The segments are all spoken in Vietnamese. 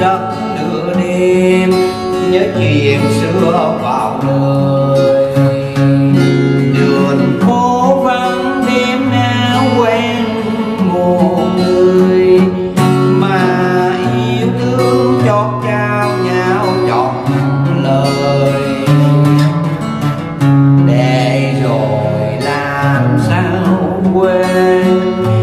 giấc nửa đêm, nhớ chuyện xưa vào đời. Đường phố vắng đêm nào quen một người, mà yêu thương chót trao nhau chọn lời. Để rồi làm sao quên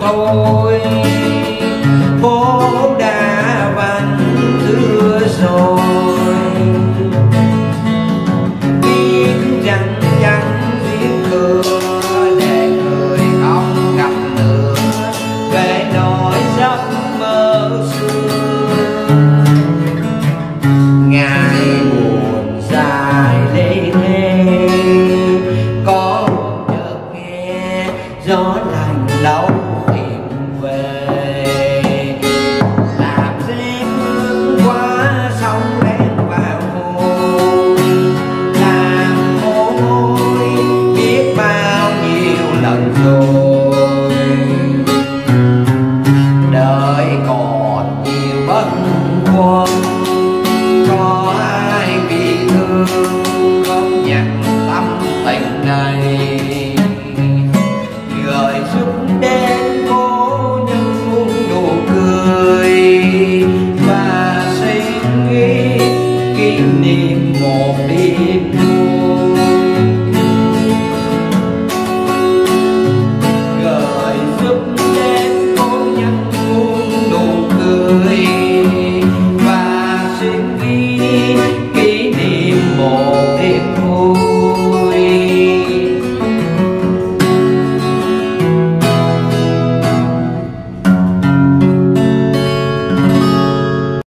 thôi. Phố đã vắng thưa rồi. đời xuống đen